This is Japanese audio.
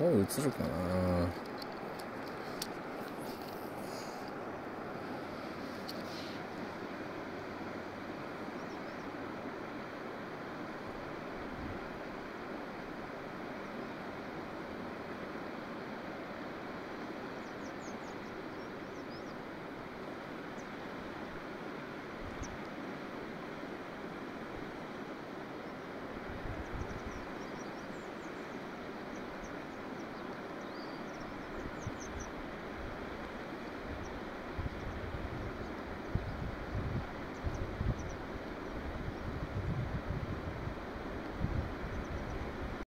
声映るかな。